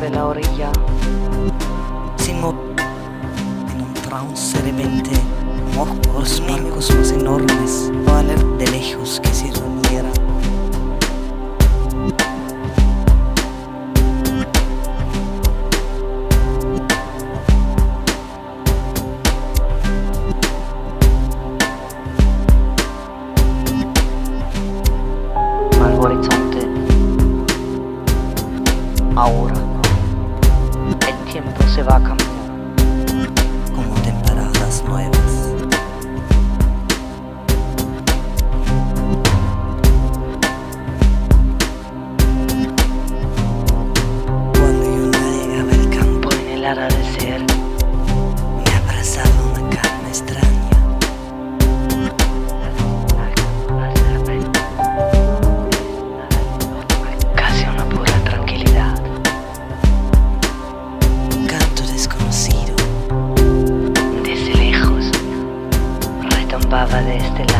de la orilla. Sin en un trance de mente, los barcos más enormes, valer de lejos que se durmieran. De este lado.